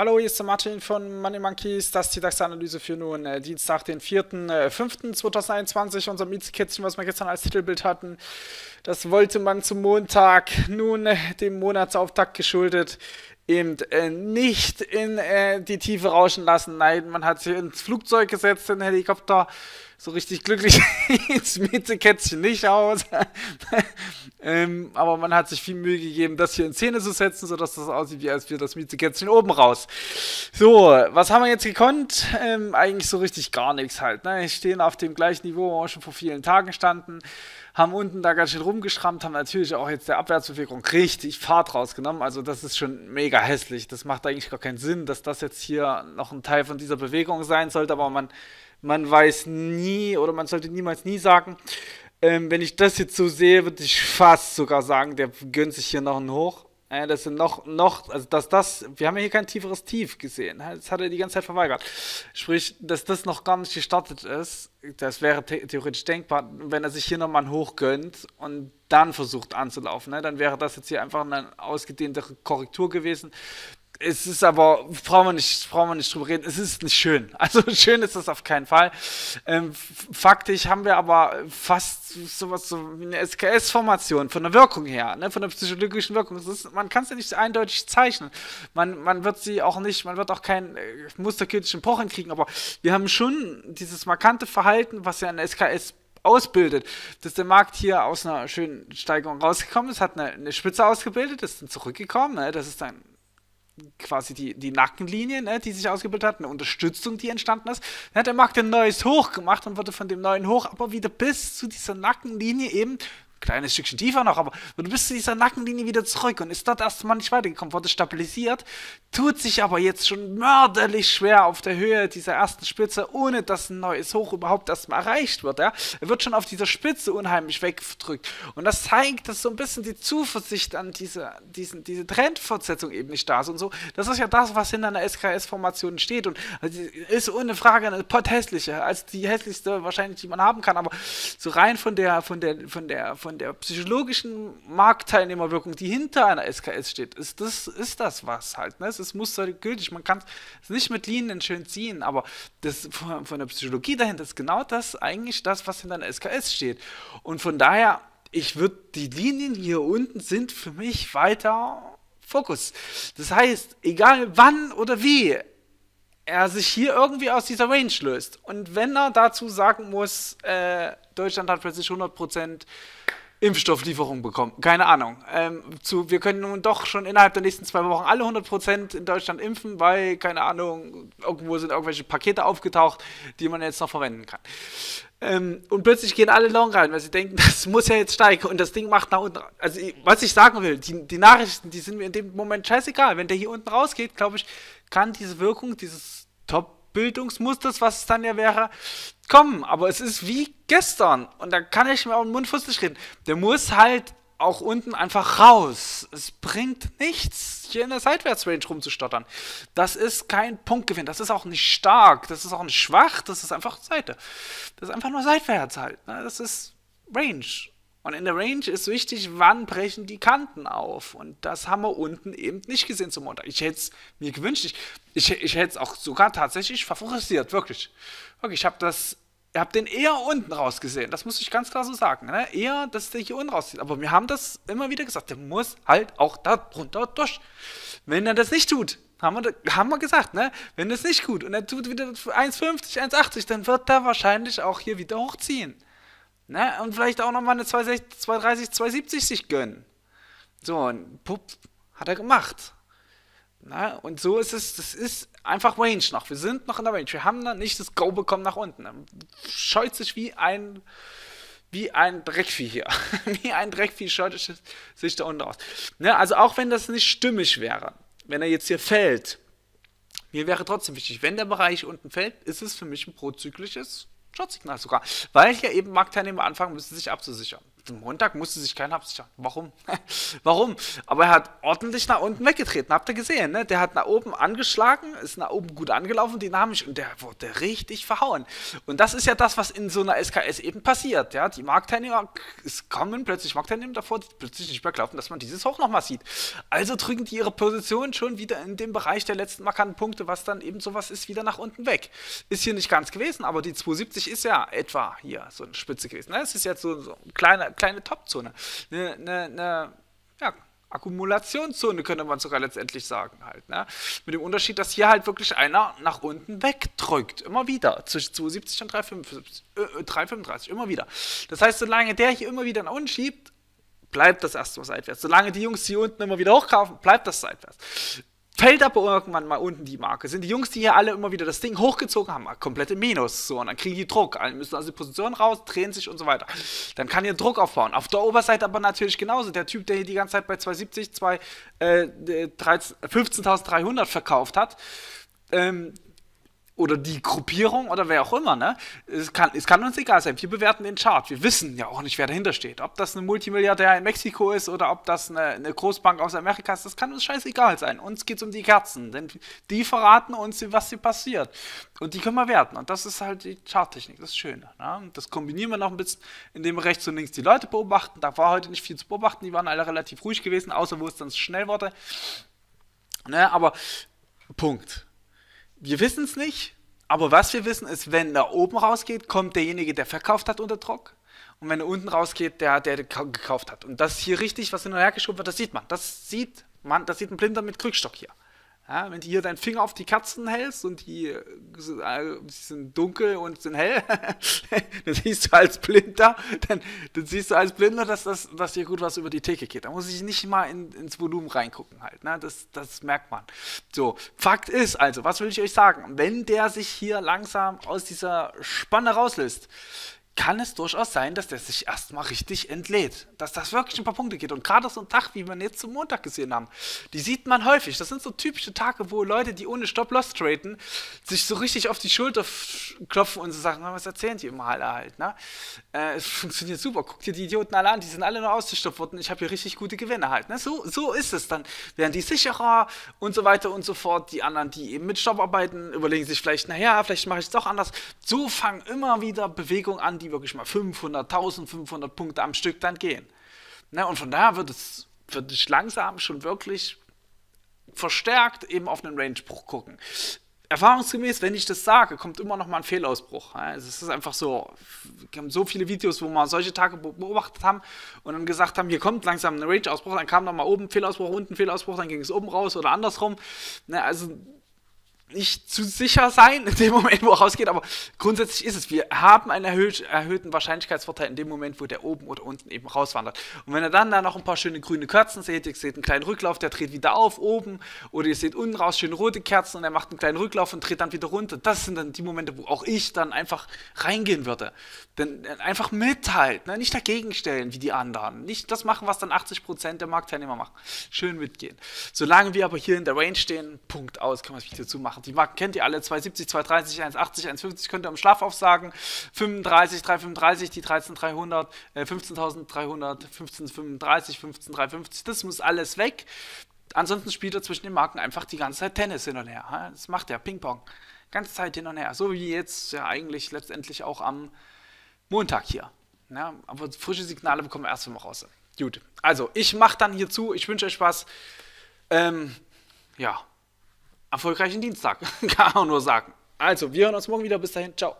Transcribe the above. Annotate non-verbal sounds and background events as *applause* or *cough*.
Hallo, hier ist der Martin von Money Monkeys. Das ist die DAX-Analyse für nun äh, Dienstag, den 4.5.2021. Unser Mietkätzchen, was wir gestern als Titelbild hatten, das wollte man zum Montag, nun äh, dem Monatsauftakt geschuldet, eben äh, nicht in äh, die Tiefe rauschen lassen. Nein, man hat sich ins Flugzeug gesetzt, den Helikopter so richtig glücklich *laughs* ins Mietekätzchen nicht aus. *laughs* ähm, aber man hat sich viel Mühe gegeben, das hier in Szene zu setzen, sodass das aussieht, wie als wäre das Mietekätzchen oben raus. So, was haben wir jetzt gekonnt? Ähm, eigentlich so richtig gar nichts halt. Ne? Stehen auf dem gleichen Niveau, wo wir schon vor vielen Tagen standen haben unten da ganz schön rumgeschrammt, haben natürlich auch jetzt der Abwärtsbewegung richtig Fahrt rausgenommen. Also das ist schon mega hässlich. Das macht eigentlich gar keinen Sinn, dass das jetzt hier noch ein Teil von dieser Bewegung sein sollte, aber man man weiß nie oder man sollte niemals nie sagen. Ähm, wenn ich das jetzt so sehe, würde ich fast sogar sagen, der gönnt sich hier noch einen Hoch. Äh, das sind noch, noch, also dass das, wir haben ja hier kein tieferes Tief gesehen. Das hat er die ganze Zeit verweigert. Sprich, dass das noch gar nicht gestartet ist, das wäre the theoretisch denkbar, wenn er sich hier nochmal einen Hoch gönnt und dann versucht anzulaufen. Ne? Dann wäre das jetzt hier einfach eine ausgedehnte Korrektur gewesen es ist aber, brauchen wir, nicht, brauchen wir nicht drüber reden, es ist nicht schön. *laughs* Also schön ist das auf keinen Fall. Ähm, faktisch haben wir aber fast sowas so wie eine SKS-Formation von der Wirkung her, ne, von der psychologischen Wirkung. Ist, man kann es ja nicht eindeutig zeichnen. Man, man wird sie auch nicht, man wird auch keinen äh, musterkritischen Pochen kriegen, aber wir haben schon dieses markante Verhalten, was ja eine SKS ausbildet, dass der Markt hier aus einer schönen Steigerung rausgekommen ist, hat eine, eine Spitze ausgebildet, ist dann zurückgekommen, ne, das ist dann quasi die, die Nackenlinie, ne, die sich ausgebildet hat, eine Unterstützung, die entstanden ist. Dann hat der Markt ein neues Hoch gemacht und wurde von dem neuen Hoch aber wieder bis zu dieser Nackenlinie eben kleines Stückchen tiefer noch, aber du bist zu dieser Nackenlinie wieder zurück und ist dort erstmal nicht weitergekommen, wurde stabilisiert, tut sich aber jetzt schon mörderlich schwer auf der Höhe dieser ersten Spitze, ohne dass ein neues Hoch überhaupt erstmal erreicht wird. Ja? Er wird schon auf dieser Spitze unheimlich weggedrückt und das zeigt, dass so ein bisschen die Zuversicht an diese, diesen, diese Trendfortsetzung eben nicht da ist und so. Das ist ja das, was hinter einer SKS-Formation steht und ist ohne Frage eine pot hässliche, als die hässlichste wahrscheinlich, die man haben kann, aber so rein von der, von der, von der, von von der psychologischen Marktteilnehmerwirkung, die hinter einer SKS steht, ist das, ist das was halt. Ne? Es ist mustergültig. Man kann es nicht mit Linien schön ziehen, aber das, von, von der Psychologie dahinter ist genau das eigentlich das, was hinter einer SKS steht. Und von daher, ich würde, die Linien hier unten sind für mich weiter Fokus. Das heißt, egal wann oder wie er sich hier irgendwie aus dieser Range löst. Und wenn er dazu sagen muss, äh, Deutschland hat plötzlich 100% Impfstofflieferung bekommen. Keine Ahnung. Ähm, zu, wir können nun doch schon innerhalb der nächsten zwei Wochen alle 100% in Deutschland impfen, weil, keine Ahnung, irgendwo sind irgendwelche Pakete aufgetaucht, die man jetzt noch verwenden kann. Ähm, und plötzlich gehen alle long rein, weil sie denken, *laughs* das muss ja jetzt steigen und das Ding macht nach unten. Also, was ich sagen will, die, die Nachrichten, die sind mir in dem Moment scheißegal. Wenn der hier unten rausgeht, glaube ich, kann diese Wirkung dieses Top- Bildungsmusters, was es dann ja wäre, kommen. Aber es ist wie gestern. Und da kann ich mir auch den Mund fußlich reden. Der muss halt auch unten einfach raus. Es bringt nichts, hier in der Seitwärtsrange rumzustottern. Das ist kein Punktgewinn. Das ist auch nicht stark. Das ist auch nicht schwach. Das ist einfach Seite. Das ist einfach nur seitwärts halt. Ne? Das ist Range. Und in der Range ist wichtig, wann brechen die Kanten auf. Und das haben wir unten eben nicht gesehen zum Montag. Ich hätte es mir gewünscht. Ich, ich, ich hätte es auch sogar tatsächlich favorisiert. Wirklich. Wirklich, ich habe das. Ihr habt den eher unten rausgesehen, das muss ich ganz klar so sagen. Ne? Eher, dass der hier unten rauszieht. Aber wir haben das immer wieder gesagt, der muss halt auch da drunter durch. Wenn er das nicht tut, haben wir, haben wir gesagt, ne? wenn es nicht tut und er tut wieder 1,50, 1,80, dann wird er wahrscheinlich auch hier wieder hochziehen. Ne? Und vielleicht auch nochmal eine 260, 230, 270 sich gönnen. So, und pup, hat er gemacht. Na, und so ist es, das ist einfach Range noch. Wir sind noch in der Range. Wir haben dann nicht das Go bekommen nach unten. Scheut sich wie ein, wie ein Dreckvieh hier. *laughs* wie ein Dreckvieh scheut sich da unten aus. Ne, also auch wenn das nicht stimmig wäre, wenn er jetzt hier fällt, mir wäre trotzdem wichtig, wenn der Bereich unten fällt, ist es für mich ein prozyklisches Shortsignal sogar. Weil hier eben Marktteilnehmer anfangen müssen, sich abzusichern. Montag musste sich keiner absichern. Warum? *laughs* Warum? Aber er hat ordentlich nach unten weggetreten. Habt ihr gesehen, ne? Der hat nach oben angeschlagen, ist nach oben gut angelaufen, dynamisch und der wurde richtig verhauen. Und das ist ja das, was in so einer SKS eben passiert. Ja? Die Marktteilnehmer, kommen plötzlich Marktteilnehmer davor, die plötzlich nicht mehr glauben, dass man dieses Hoch nochmal sieht. Also drücken die ihre Position schon wieder in dem Bereich der letzten markanten Punkte, was dann eben sowas ist, wieder nach unten weg. Ist hier nicht ganz gewesen, aber die 270 ist ja etwa hier so eine Spitze gewesen. Ne? Es ist jetzt so, so eine kleine, kleine Topzone. Eine, eine, eine ja, Akkumulationszone, könnte man sogar letztendlich sagen halt. Ne? Mit dem Unterschied, dass hier halt wirklich einer nach unten wegdrückt. Immer wieder. Zwischen 270 und 335, äh, 335. Immer wieder. Das heißt, solange der hier immer wieder nach unten schiebt, bleibt das erstmal seitwärts. Solange die Jungs hier unten immer wieder hochkaufen, bleibt das seitwärts fällt aber irgendwann mal unten die Marke. Sind die Jungs, die hier alle immer wieder das Ding hochgezogen haben, komplette Minus. So, und dann kriegen die Druck. Alle müssen aus der Position raus, drehen sich und so weiter. Dann kann ihr Druck aufbauen. Auf der Oberseite aber natürlich genauso. Der Typ, der hier die ganze Zeit bei 270, äh, 15.300 verkauft hat, ähm, oder die Gruppierung oder wer auch immer, ne? Es kann, es kann uns egal sein. Wir bewerten den Chart. Wir wissen ja auch nicht, wer dahinter steht. Ob das ein Multimilliardär in Mexiko ist oder ob das eine, eine Großbank aus Amerika ist, das kann uns scheißegal sein. Uns geht es um die Kerzen, denn die verraten uns, was hier passiert. Und die können wir werten. Und das ist halt die Charttechnik, das ist schön. Ne? Das kombinieren wir noch ein bisschen, indem wir rechts und links die Leute beobachten. Da war heute nicht viel zu beobachten, die waren alle relativ ruhig gewesen, außer wo es dann schnell wurde. Ne? Aber Punkt. Wir wissen es nicht, aber was wir wissen ist, wenn er oben rausgeht, kommt derjenige, der verkauft hat, unter Druck. Und wenn er unten rausgeht, der, der gekauft hat. Und das hier richtig, was hin und her geschoben wird, das sieht man. Das sieht man, das sieht ein Blinder mit Krückstock hier. Ja, wenn du hier deinen Finger auf die Kerzen hältst und die, äh, die sind dunkel und sind hell, *laughs* dann siehst du als Blinder, dann, dann, siehst du als Blinder, dass, das, dass hier gut was über die Theke geht. Da muss ich nicht mal in, ins Volumen reingucken halt. Ne? Das, das merkt man. So, Fakt ist also, was will ich euch sagen? Wenn der sich hier langsam aus dieser Spanne rauslöst, kann es durchaus sein, dass der sich erstmal richtig entlädt. Dass das wirklich ein paar Punkte geht. Und gerade so ein Tag, wie wir jetzt zum Montag gesehen haben, die sieht man häufig. Das sind so typische Tage, wo Leute, die ohne Stop-Loss traden, sich so richtig auf die Schulter klopfen und so sagen, was erzählen die immer halt. Ne? Äh, es funktioniert super. Guck dir die Idioten alle an, die sind alle nur ausgestoppt worden. Ich habe hier richtig gute Gewinne halt. Ne? So, so ist es. Dann werden die sicherer und so weiter und so fort. Die anderen, die eben mit Stopp arbeiten, überlegen sich vielleicht, naja, vielleicht mache ich es doch anders. So fangen immer wieder Bewegungen an, die wirklich mal 500, 1500 Punkte am Stück dann gehen. Ne, und von daher wird es, wird es langsam schon wirklich verstärkt eben auf einen Rangebruch gucken. Erfahrungsgemäß, wenn ich das sage, kommt immer noch mal ein Fehlausbruch. Also es ist einfach so. Wir haben so viele Videos, wo wir solche Tage beobachtet haben und dann gesagt haben, hier kommt langsam ein Range-Ausbruch, dann kam noch mal oben Fehlausbruch, unten Fehlausbruch, dann ging es oben raus oder andersrum. Ne, also nicht zu sicher sein in dem Moment, wo er rausgeht, aber grundsätzlich ist es, wir haben einen erhöht, erhöhten Wahrscheinlichkeitsvorteil in dem Moment, wo der oben oder unten eben rauswandert. Und wenn ihr dann da noch ein paar schöne grüne Kerzen seht, ihr seht einen kleinen Rücklauf, der dreht wieder auf oben, oder ihr seht unten raus schöne rote Kerzen und er macht einen kleinen Rücklauf und dreht dann wieder runter. Das sind dann die Momente, wo auch ich dann einfach reingehen würde. Denn äh, einfach mithalten, ne? nicht dagegen stellen wie die anderen. Nicht das machen, was dann 80% der Marktteilnehmer machen. Schön mitgehen. Solange wir aber hier in der Range stehen, Punkt aus, kann man das Video zumachen machen. Die Marken kennt ihr alle, 270, 230, 180, 150 könnt ihr im Schlaf aufsagen, 35, 335, die 13300, äh, 15300, 1535, 15350, das muss alles weg. Ansonsten spielt er zwischen den Marken einfach die ganze Zeit Tennis hin und her. Das macht er, Ping-Pong. Ganze Zeit hin und her. So wie jetzt ja eigentlich letztendlich auch am Montag hier. Ja, aber frische Signale bekommen wir erst, wenn wir raus sind. Gut, also ich mache dann hier zu. Ich wünsche euch Spaß. Ähm, ja, erfolgreichen Dienstag. *laughs* Kann man nur sagen. Also, wir hören uns morgen wieder. Bis dahin. Ciao.